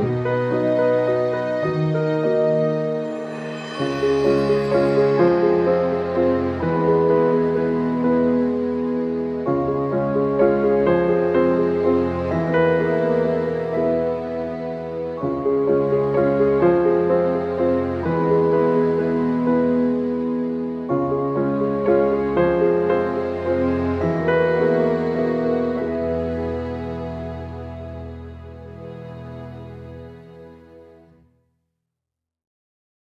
Música